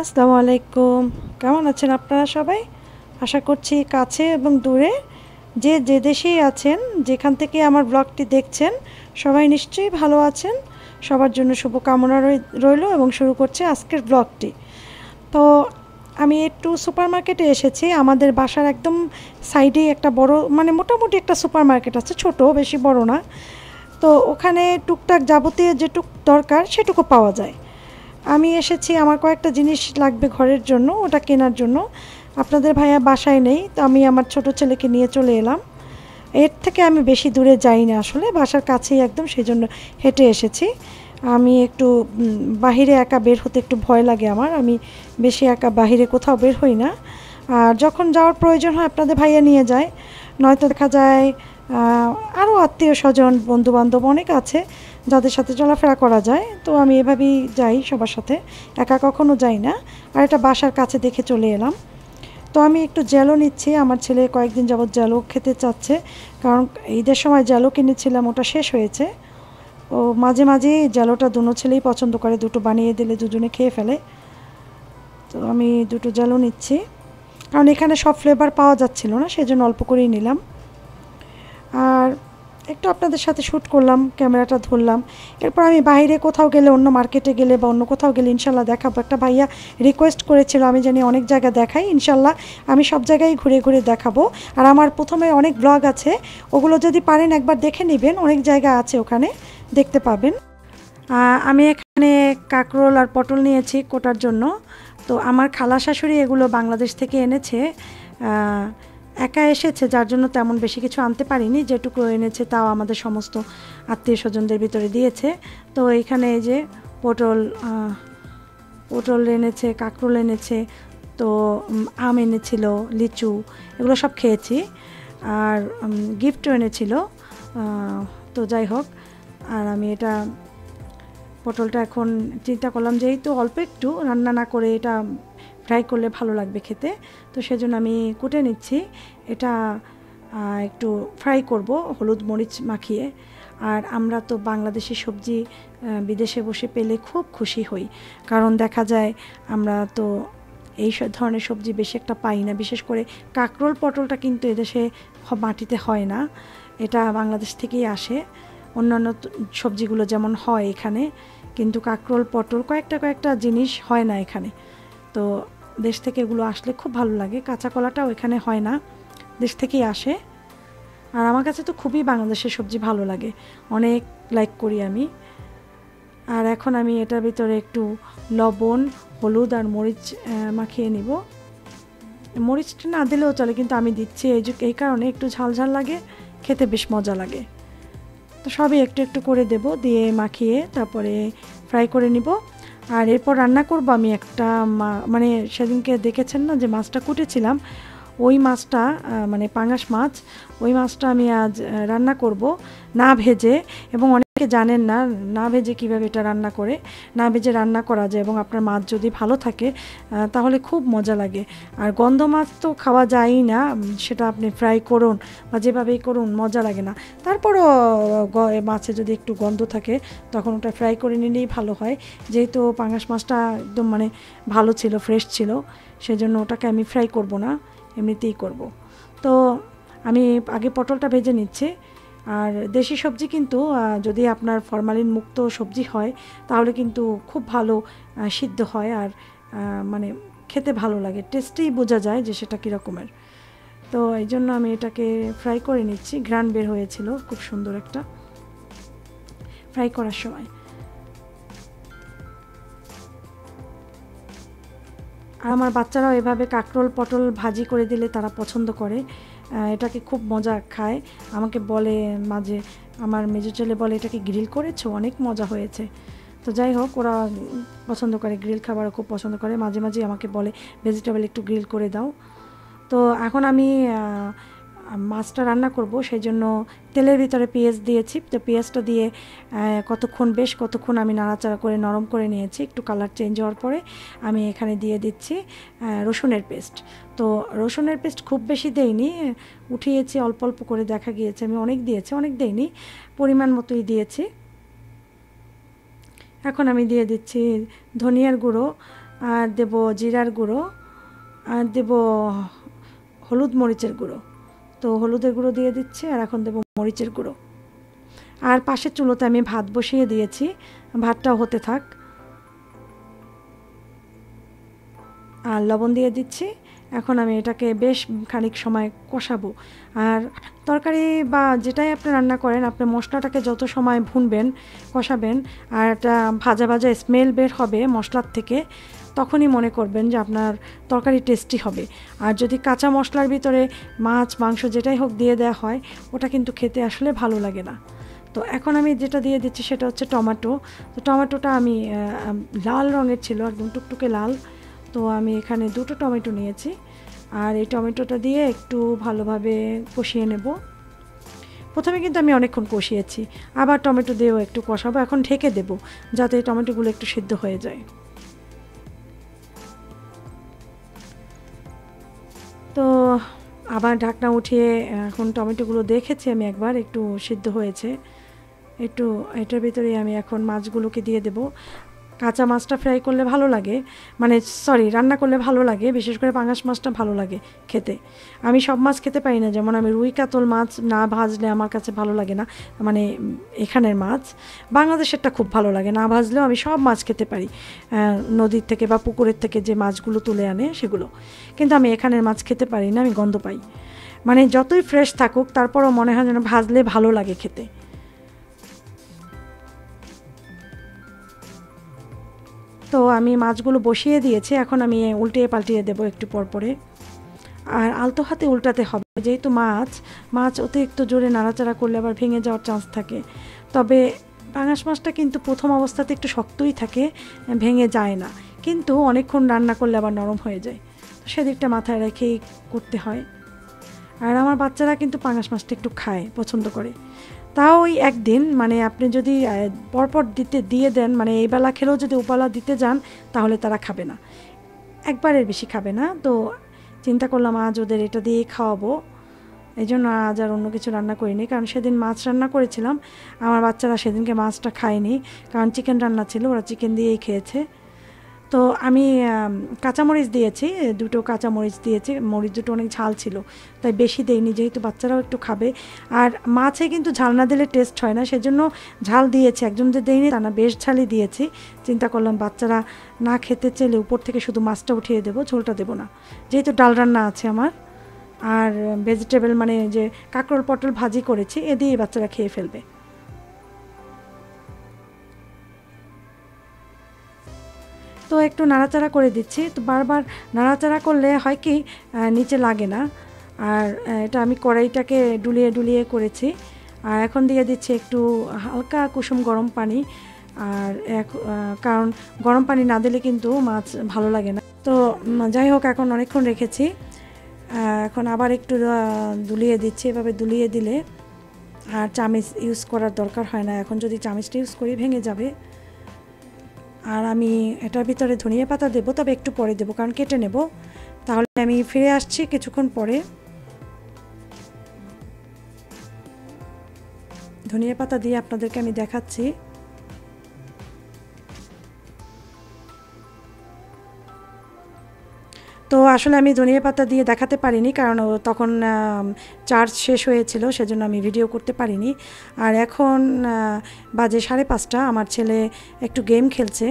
আসসালামু আলাইকুম। কেমন আছেন আপনারা সবাই? আশা করছি কাছে এবং দূরে যে যে দেশেই আছেন, যেখান থেকে আমার ব্লগটি দেখছেন, সবাই নিশ্চয়ই ভালো আছেন। সবার জন্য শুভকামনা রইল এবং শুরু করছে আজকের ব্লগটি। তো আমি একটু সুপার মার্কেটে এসেছি। আমাদের বাসার একদম সাইডে একটা বড় মানে মোটামুটি একটা সুপার মার্কেট আছে। ছোট, বেশি বড় না। তো ওখানে টুকটাক যাবতীয় যেটুক দরকার, সেটুকু পাওয়া যায়। আমি এসেছি, আমার কয়েকটা জিনিস লাগবে ঘরের জন্য, ওটা কেনার জন্য। আপনাদের ভাইয়া বাসায় নেই, তো আমি আমার ছোট ছেলেকে নিয়ে চলে এলাম। এর থেকে আমি বেশি দূরে যাই না আসলে, বাসার কাছেই একদম সেই জন্য হেঁটে এসেছি। আমি একটু বাহিরে একা বের হতে একটু ভয় লাগে আমার, আমি বেশি একা বাহিরে কোথাও বের হই না। আর যখন যাওয়ার প্রয়োজন হয়, আপনাদের ভাইয়া নিয়ে যায়। নয়তো দেখা যায় আরও আত্মীয় স্বজন, বন্ধুবান্ধব অনেক আছে যাদের সাথে চলাফেরা করা যায়। তো আমি এভাবেই যাই সবার সাথে। একা কখনো যাই না। আর এটা বাসার কাছে দেখে চলে এলাম। তো আমি একটু জ্যালো নিচ্ছি। আমার ছেলে কয়েকদিন যাবৎ জ্যালো খেতে চাচ্ছে। কারণ ঈদের সময় জ্যালো কিনেছিলাম, ওটা শেষ হয়েছে। ও মাঝে মাঝে জ্যালোটা দুনো ছেলেই পছন্দ করে। দুটো বানিয়ে দিলে দুজনে খেয়ে ফেলে। তো আমি দুটো জ্যালো নিচ্ছি। কারণ এখানে সব ফ্লেভার পাওয়া যাচ্ছিল না, সেজন্য অল্প করেই নিলাম। আর একটু আপনাদের সাথে শ্যুট করলাম, ক্যামেরাটা ধরলাম। এরপর আমি বাইরে কোথাও গেলে, অন্য মার্কেটে গেলে বা অন্য কোথাও গেলে ইনশাল্লাহ দেখাবো। একটা ভাইয়া রিকোয়েস্ট করেছিল, আমি জানি অনেক জায়গা দেখাই, ইনশাল্লাহ আমি সব জায়গায় ঘুরে ঘুরে দেখাবো। আর আমার প্রথমে অনেক ব্লগ আছে, ওগুলো যদি পারেন একবার দেখে নেবেন, অনেক জায়গা আছে ওখানে, দেখতে পাবেন। আমি এখানে কাকরোল আর পটল নিয়েছি কোটার জন্য। তো আমার খালা শাশুড়ি এগুলো বাংলাদেশ থেকে এনেছে। একা এসেছে, যার জন্য তেমন বেশি কিছু আনতে পারিনি, যেটুকু এনেছে তাও আমাদের সমস্ত আত্মীয় স্বজনদের ভিতরে দিয়েছে। তো এইখানে এই যে পটল পটল এনেছে, কাঁকরোল এনেছে, তো আম এনেছিল, লিচু, এগুলো সব খেয়েছি। আর গিফটও এনেছিল তো যাই হোক, আর আমি এটা পটলটা এখন চিন্তা করলাম যে এই তো অল্প একটু রান্না না করে এটা ফ্রাই করলে ভালো লাগবে খেতে। তো সেজন্য আমি কুটে নিচ্ছি। এটা একটু ফ্রাই করব, হলুদ মরিচ মাখিয়ে। আর আমরা তো বাংলাদেশি সবজি বিদেশে বসে পেলে খুব খুশি হই। কারণ দেখা যায়, আমরা তো এই ধরনের সবজি বেশি একটা পাই না। বিশেষ করে কাকরোল পটলটা কিন্তু এদেশে মাটিতে হয় না। এটা বাংলাদেশ থেকেই আসে। অন্যান্য সবজিগুলো যেমন হয় এখানে, কিন্তু কাকরোল পটল কয়েকটা কয়েকটা জিনিস হয় না এখানে। তো দেশ থেকে এগুলো আসলে খুব ভালো লাগে। কাঁচা কলাটাও এখানে হয় না, দেশ থেকেই আসে। আর আমার কাছে তো খুবই বাংলাদেশের সবজি ভালো লাগে, অনেক লাইক করি আমি। আর এখন আমি এটার ভিতরে একটু লবণ, হলুদ আর মরিচ মাখিয়ে নিব। মরিচটা না দিলেও চলে, কিন্তু আমি দিচ্ছি এই এই কারণে একটু ঝাল ঝাল লাগে, খেতে বেশ মজা লাগে। তো সবই একটু একটু করে দেব, দিয়ে মাখিয়ে তারপরে ফ্রাই করে নিব। আর এরপর রান্না করব আমি একটা মানে সেদিনকে দেখেছেন না যে মাছটা কুটেছিলাম? ওই মাছটা মানে পাঙাশ মাছ, ওই মাছটা আমি আজ রান্না করব না ভেজে এবং অনেকে জানেন না না ভেজে কীভাবে এটা রান্না করে, না ভেজে রান্না করা যায় এবং আপনার মাছ যদি ভালো থাকে তাহলে খুব মজা লাগে। আর গন্ধ মাছ তো খাওয়া যায়ই না সেটা আপনি ফ্রাই করুন বা যেভাবেই করুন, মজা লাগে না। তারপরও মাছে যদি একটু গন্ধ থাকে, তখন ওটা ফ্রাই করে নিলেই ভালো হয়। যেহেতু পাঙাশ মাছটা একদম মানে ভালো ছিল ফ্রেশ ছিল, সেজন্য ওটাকে আমি ফ্রাই করব না, এমনিতেই করব। তো আমি আগে পটলটা ভেজে নিচ্ছি আর দেশি সবজি কিন্তু যদি আপনার ফরমালিন মুক্ত সবজি হয়, তাহলে কিন্তু খুব ভালো সিদ্ধ হয় আর মানে খেতে ভালো লাগে। টেস্টেই বোঝা যায় যে সেটা কীরকমের। তো এই জন্য আমি এটাকে ফ্রাই করে নিচ্ছি। ঘ্রাণ বের হয়েছিল, খুব সুন্দর একটা। ফ্রাই করার সময়। আর আমার বাচ্চারাও এভাবে কাকরোল, পটল ভাজি করে দিলে তারা পছন্দ করে। এটাকে খুব মজা খায়। আমাকে বলে মাঝে, আমার মেজো ছেলে বলে, এটাকে গ্রিল করেছ? অনেক মজা হয়েছে। তো যাই হোক, ওরা পছন্দ করে, গ্রিল খাবারও খুব পছন্দ করে। মাঝে মাঝে আমাকে বলে, ভেজিটেবল একটু গ্রিল করে দাও। তো এখন আমি মাছটা রান্না করব সেই জন্য তেলের ভিতরে পেঁয়াজ দিয়েছি। তো পেঁয়াজটা দিয়ে কতক্ষণ, বেশ কতক্ষণ আমি নাড়াচাড়া করে, নরম করে নিয়েছি। একটু কালার চেঞ্জ হওয়ার পরে আমি এখানে দিয়ে দিচ্ছি রসুনের পেস্ট। তো রসুনের পেস্ট খুব বেশি দেইনি, উঠিয়েছি, অল্প অল্প করে দেখা গিয়েছে। আমি অনেক দিয়েছি, অনেক দেইনি, পরিমাণ মতোই দিয়েছি। এখন আমি দিয়ে দিচ্ছি ধনিয়ার গুঁড়ো, আর দেব জিরার গুঁড়ো, আর দেব হলুদ মরিচের গুঁড়ো। তো হলুদের গুঁড়ো দিয়ে দিচ্ছি, আর এখন দেবো মরিচের গুঁড়ো। আর পাশের চুলোতে আমি ভাত বসিয়ে দিয়েছি, ভাতটাও হতে থাক। আর লবণ দিয়ে দিচ্ছি, এখন আমি এটাকে বেশ খানিক সময় কষাবো। আর তরকারি বা যেটাই আপনি রান্না করেন, আপনি মশলাটাকে যত সময় ভুনবেন, কষাবেন, আর এটা ভাজা ভাজা স্মেল বের হবে মশলার থেকে। তখনই মনে করবেন যে আপনার তরকারি টেস্টি হবে। আর যদি কাঁচা মশলার ভিতরে মাছ, মাংস যেটাই হোক দিয়ে দেওয়া হয়, ওটা কিন্তু খেতে আসলে ভালো লাগে না। তো এখন আমি যেটা দিয়ে দিচ্ছি সেটা হচ্ছে টমেটো। তো টমেটোটা আমি লাল রঙের ছিল, একদম টুকটুকে লাল। তো আমি এখানে দুটো টমেটো নিয়েছি। আর এই টমেটোটা দিয়ে একটু ভালোভাবে কষিয়ে নেব। প্রথমে কিন্তু আমি অনেকক্ষণ কষিয়েছি। আবার টমেটো দিয়েও একটু কষাবো। এখন ঢেকে দেব, যাতে টমেটোগুলো একটু সিদ্ধ হয়ে যায়। তো আবার ঢাকনা উঠিয়ে, এখন টমেটোগুলো দেখেছি আমি একবার, একটু সিদ্ধ হয়েছে। একটু, এটার ভিতরে আমি এখন মাছগুলোকে দিয়ে দেব। কাঁচা মাছটা ফ্রাই করলে ভালো লাগে মানে সরি রান্না করলে ভালো লাগে, বিশেষ করে পাঙাশ মাছটা ভালো লাগে খেতে। আমি সব মাছ খেতে পারি না, যেমন আমি রুই কাতল মাছ না ভাজলে আমার কাছে ভালো লাগে না মানে এখানের মাছ। বাংলাদেশেরটা খুব ভালো লাগে, না ভাজলেও আমি সব মাছ খেতে পারি। নদীর থেকে বা পুকুরের থেকে যে মাছগুলো তুলে আনে সেগুলো। কিন্তু আমি এখানের মাছ খেতে পারি না, আমি গন্ধ পাই। মানে যতই ফ্রেশ থাকুক, তারপরও মনে হয় যেন ভাজলে ভালো লাগে খেতে। তো আমি মাছগুলো বসিয়ে দিয়েছি, এখন আমি উল্টিয়ে পাল্টিয়ে দেবো একটু পর পরে। আর আলতো হাতে উল্টাতে হবে, যেহেতু মাছ মাছ অতিরিক্ত জোরে নাড়াচাড়া করলে আবার ভেঙে যাওয়ার চান্স থাকে। তবে পাঙাশ মাছটা কিন্তু প্রথম অবস্থাতে একটু শক্তই থাকে, ভেঙে যায় না। কিন্তু অনেকক্ষণ রান্না করলে আবার নরম হয়ে যায়। সেদিকটা মাথায় রেখেই করতে হয়। আর আমার বাচ্চারা কিন্তু পাঙাশ মাছটা একটু খায়, পছন্দ করে। তাও ওই একদিন মানে আপনি যদি পরপর দিতে, দিয়ে দেন মানে এই বেলা খেলেও যদি উপালা দিতে যান, তাহলে তারা খাবে না। একবারের বেশি খাবে না। তো চিন্তা করলাম আজ ওদের এটা দিয়েই খাওয়াবো। এই জন্য আজ আর অন্য কিছু রান্না করিনি। কারণ সেদিন মাছ রান্না করেছিলাম। আমার বাচ্চারা সেদিনকে মাছটা খায়নি। কারণ চিকেন রান্না ছিল, ওরা চিকেন দিয়েই খেয়েছে। তো আমি কাঁচামরিচ দিয়েছি দুটো কাঁচামরিচ দিয়েছি, মরিচ দুটো অনেক ঝাল ছিল, তাই বেশি দেয়নি যেহেতু বাচ্চারাও একটু খাবে। আর মাছে কিন্তু ঝাল না দিলে টেস্ট হয় না, সেজন্য ঝাল দিয়েছি, একজন যে দেয়নি তা না, বেশ ঝালই দিয়েছি। চিন্তা করলাম বাচ্চারা না খেতে চাইলে উপর থেকে শুধু মাছটা উঠিয়ে দেবো, ঝোলটা দেবো না। যেহেতু ডাল রান্না আছে আমার, আর ভেজিটেবল মানে যে কাঁকরোল পটল ভাজি করেছি, এ দিয়ে বাচ্চারা খেয়ে ফেলবে। তো একটু নাড়াচাড়া করে দিচ্ছি। তো বারবার নাড়াচাড়া করলে হয় কি নিচে লাগে না। আর এটা আমি কড়াইটাকে ডুলিয়ে ডুলিয়ে করেছি। আর এখন দিয়ে দিচ্ছি একটু হালকা কুসুম গরম পানি। আর এক কারণ গরম পানি না দিলে কিন্তু মাছ ভালো লাগে না। তো যাই হোক, এখন অনেকক্ষণ রেখেছি। এখন আবার একটু দুলিয়ে দিচ্ছি। এভাবে দুলিয়ে দিলে আর চামিচ ইউজ করার দরকার হয় না। এখন যদি চামিচটা ইউজ করি, ভেঙে যাবে। আর আমি এটার ভিতরে ধনিয়া পাতা দেবো, তবে একটু পরে দেবো, কারণ কেটে নেব। তাহলে আমি ফিরে আসছি কিছুক্ষণ পরে। ধনিয়া পাতা দিয়ে আপনাদেরকে আমি দেখাচ্ছি। আসলে আমি ধনিয়া পাতা দিয়ে দেখাতে পারিনি, কারণ তখন চার্জ শেষ হয়েছিল, সেজন্য আমি ভিডিও করতে পারিনি। আর এখন বাজে সাড়ে পাঁচটা, আমার ছেলে একটু গেম খেলছে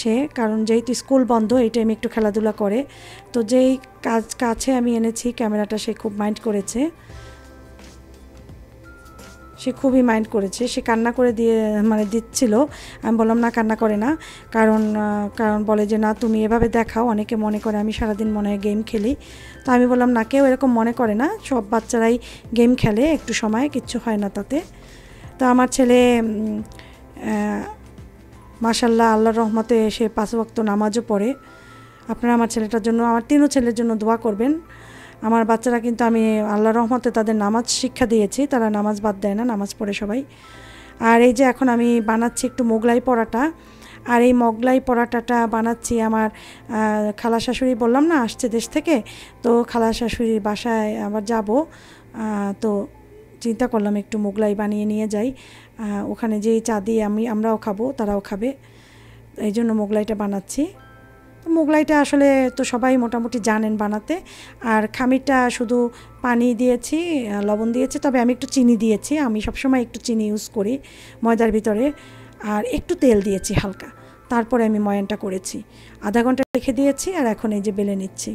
সে, কারণ যেহেতু স্কুল বন্ধ, এই টাইমে একটু খেলাধুলা করে। তো যেই কাজ, কাছে আমি এনেছি, ক্যামেরাটা সে খুব মাইন্ড করেছে। সে খুবই মাইন্ড করেছে। সে কান্না করে দিয়ে মানে দিচ্ছিল। আমি বললাম, না, কান্না করে না। কারণ কারণ বলে যে, না, তুমি এভাবে দেখাও। অনেকে মনে করে আমি সারাদিন মনে হয় গেম খেলি। তো আমি বললাম, না, কেউ এরকম মনে করে না। সব বাচ্চারাই গেম খেলে, একটু সময়, কিচ্ছু হয় না তাতে। তো আমার ছেলে মাসাল্লাহ আল্লাহর রহমতে সে পাঁচ বক্ত নামাজও পড়ে। আপনারা আমার ছেলেটার জন্য, আমার তিনও ছেলের জন্য দোয়া করবেন। আমার বাচ্চারা কিন্তু আমি আল্লাহ রহমতে তাদের নামাজ শিক্ষা দিয়েছি, তারা নামাজ বাদ দেয় না, নামাজ পড়ে সবাই। আর এই যে এখন আমি বানাচ্ছি একটু মোগলাই পরাটা, আর এই মোগলাই পরাটাটা বানাচ্ছি আমার খালা শাশুড়ি বললাম না, আসছে দেশ থেকে, তো খালা শাশুড়ির বাসায় আবার যাব। তো চিন্তা করলাম একটু মোগলাই বানিয়ে নিয়ে যাই। ওখানে যেই চা দিয়ে আমি, আমরাও খাব, তারাও খাবে। এই জন্য মোগলাইটা বানাচ্ছি। তো মোগলাইটা আসলে তো সবাই মোটামুটি জানেন বানাতে। আর খামিরটা শুধু পানি দিয়েছি লবণ দিয়েছি, তবে আমি একটু চিনি দিয়েছি। আমি সবসময় একটু চিনি ইউজ করি ময়দার ভিতরে। আর একটু তেল দিয়েছি হালকা। তারপরে আমি ময়ানটা করেছি। আধা ঘণ্টা রেখে দিয়েছি আর এখন এই যে বেলে নিচ্ছি।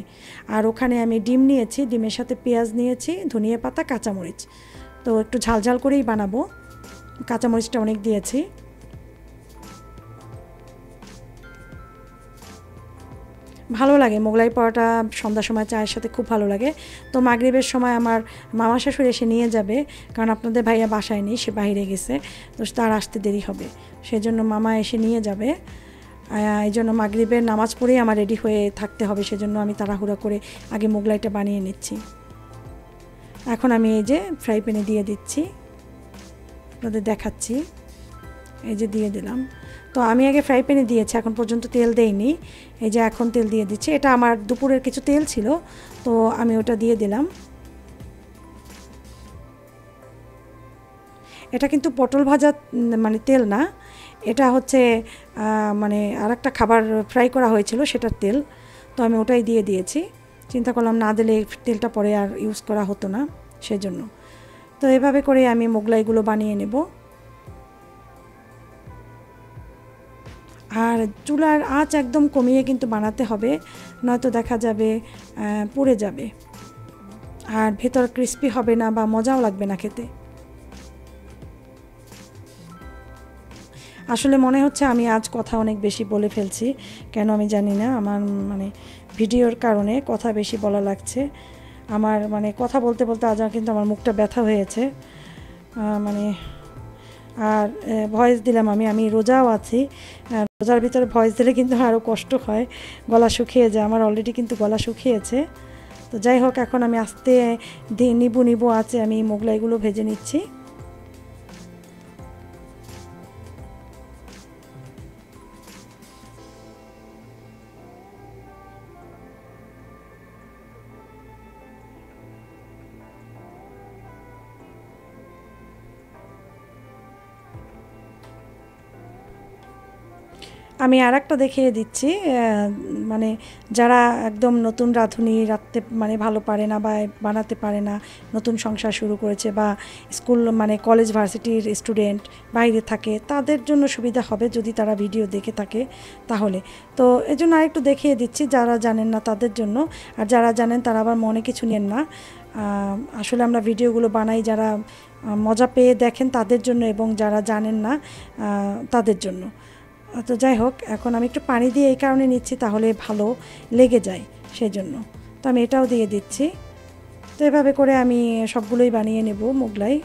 আর ওখানে আমি ডিম নিয়েছি, ডিমের সাথে পেঁয়াজ নিয়েছি, ধনিয়া পাতা, কাঁচামরিচ। তো একটু ঝালঝাল করেই বানাবো। কাঁচামরিচটা অনেক দিয়েছি। ভালো লাগে। মোগলাই পরোটা সন্ধ্যার সময় চায়ের সাথে খুব ভালো লাগে। তো মাগরিবের সময় আমার মামা শাশুড়ি এসে নিয়ে যাবে। কারণ আপনাদের ভাইয়া বাসায় নেই, সে বাইরে গেছে। তো তার আসতে দেরি হবে। সেজন্য মামা এসে নিয়ে যাবে। এই জন্য মাগরিবের নামাজ পড়েই আমার রেডি হয়ে থাকতে হবে। সেজন্য আমি তাড়াহুড়া করে আগে মোগলাইটা বানিয়ে নিচ্ছি। এখন আমি এই যে ফ্রাই প্যানে দিয়ে দিচ্ছি। আপনাদের দেখাচ্ছি। এই যে দিয়ে দিলাম। তো আমি আগে ফ্রাই প্যানে দিয়েছি, এখন পর্যন্ত তেল দেইনি। এই যে এখন তেল দিয়ে দিচ্ছি। এটা আমার দুপুরের কিছু তেল ছিল, তো আমি ওটা দিয়ে দিলাম। এটা কিন্তু পটল ভাজা মানে তেল না। এটা হচ্ছে মানে আর একটা খাবার ফ্রাই করা হয়েছিল, সেটার তেল। তো আমি ওটাই দিয়ে দিয়েছি। চিন্তা করলাম না দিলে তেলটা পরে আর ইউজ করা হতো না, সেজন্য। তো এভাবে করে আমি মোগলাইগুলো বানিয়ে নেব। আর চুলার আঁচ একদম কমিয়ে কিন্তু বানাতে হবে, নয়তো দেখা যাবে পুড়ে যাবে। আর ভেতর ক্রিস্পি হবে না বা মজাও লাগবে না খেতে। আসলে মনে হচ্ছে আমি আজ কথা অনেক বেশি বলে ফেলছি, কেন আমি জানি না, আমার মানে ভিডিওর কারণে কথা বেশি বলা লাগছে। আমার মানে কথা বলতে বলতে আজ কিন্তু আমার মুখটা ব্যথা হয়েছে। মানে আর ভয়েস দিলাম আমি আমি রোজাও আছি। রোজার ভিতরে ভয়েস দিলে কিন্তু আরও কষ্ট হয়, গলা শুকিয়ে যায়। আমার অলরেডি কিন্তু গলা শুকিয়েছে। তো যাই হোক, এখন আমি আস্তে নিবু নিবু আছে, আমি মোগলাইগুলো ভেজে নিচ্ছি। আমি আর একটা দেখিয়ে দিচ্ছি মানে যারা একদম নতুন রাঁধুনি রাঁধতে মানে ভালো পারে না বা বানাতে পারে না, নতুন সংসার শুরু করেছে বা স্কুল মানে কলেজ ভার্সিটির স্টুডেন্ট বাইরে থাকে, তাদের জন্য সুবিধা হবে যদি তারা ভিডিও দেখে থাকে তাহলে। তো এই জন্য আরেকটু দেখিয়ে দিচ্ছি যারা জানেন না তাদের জন্য। আর যারা জানেন তারা আবার মনে কিছু নেন না। আসলে আমরা ভিডিওগুলো বানাই যারা মজা পেয়ে দেখেন তাদের জন্য এবং যারা জানেন না তাদের জন্য। তো যাই হোক, এখন আমি একটু পানি দিয়ে এই কারণে নিচ্ছি, তাহলে ভালো লেগে যায় সেই জন্য তো আমি এটাও দিয়ে দিচ্ছি। তো এভাবে করে আমি সবগুলোই বানিয়ে নেব মোগলাই।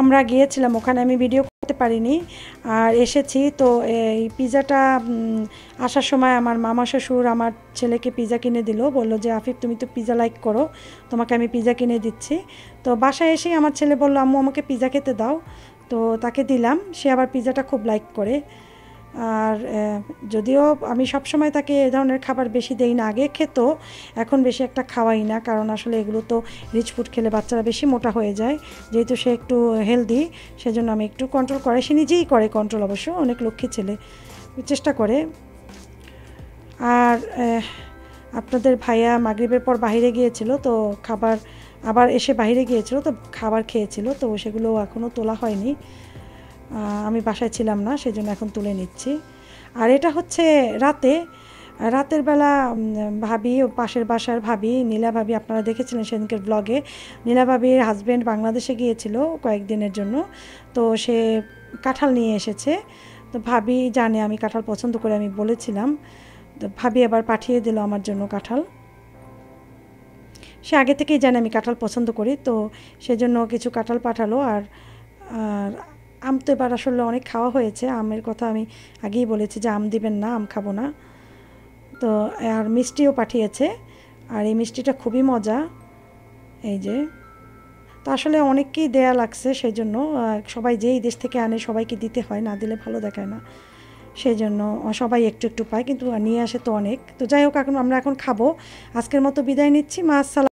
আমরা গিয়েছিলাম, ওখানে আমি ভিডিও করতে পারিনি, আর এসেছি। তো এই পিজাটা আসার সময় আমার মামা শ্বশুর আমার ছেলেকে পিজা কিনে দিল, বলল যে, আফিফ, তুমি তো পিজা লাইক করো, তোমাকে আমি পিজা কিনে দিচ্ছি। তো বাসায় এসেই আমার ছেলে বলল, আম্মু, আমাকে পিজা খেতে দাও। তো তাকে দিলাম, সে আবার পিজাটা খুব লাইক করে। আর যদিও আমি সব সময় তাকে এ ধরনের খাবার বেশি দেই না, আগে খেত, এখন বেশি একটা খাওয়াই না, কারণ আসলে এগুলো তো রিচ ফুড খেলে বাচ্চারা বেশি মোটা হয়ে যায়, যেহেতু সে একটু হেলদি সেজন্য আমি একটু কন্ট্রোল করে, সে নিজেই করে কন্ট্রোল অবশ্য, অনেক লক্ষ্মী ছেলে, চেষ্টা করে। আর আপনাদের ভাইয়া মাগরিবের পর বাইরে গিয়েছিল, তো খাবার আবার এসে বাইরে গিয়েছিল, তো খাবার খেয়েছিল, তো সেগুলো এখনও তোলা হয়নি। আমি বাসায় ছিলাম না, সেজন্য এখন তুলে নিচ্ছি। আর এটা হচ্ছে রাতে, রাতের বেলা ভাবি ও পাশের বাসার ভাবি, নীলা ভাবি, আপনারা দেখেছিলেন সেদিনকের ব্লগে নীলা ভাবির হাজব্যান্ড বাংলাদেশে গিয়েছিল কয়েকদিনের জন্য, তো সে কাঁঠাল নিয়ে এসেছে। তো ভাবি জানে আমি কাঁঠাল পছন্দ করে, আমি বলেছিলাম। তো ভাবি আবার পাঠিয়ে দিল আমার জন্য কাঁঠাল। সে আগে থেকেই জানে আমি কাঁঠাল পছন্দ করি, তো সেজন্য কিছু কাঁঠাল পাঠালো। আর আম তো এবার আসলে অনেক খাওয়া হয়েছে। আমের কথা আমি আগেই বলেছি যে আম দিবেন না, আম খাব না। তো, আর মিষ্টিও পাঠিয়েছে। আর এই মিষ্টিটা খুবই মজা। এই যে। তো আসলে অনেককেই দেয়া লাগছে সেই জন্য সবাই যেই দেশ থেকে আনে সবাইকে দিতে হয়, না দিলে ভালো দেখায় না। সেই জন্য সবাই একটু একটু পায়, কিন্তু নিয়ে আসে তো অনেক। তো যাই হোক, এখন আমরা এখন খাব। আজকের মতো বিদায় নিচ্ছি। মা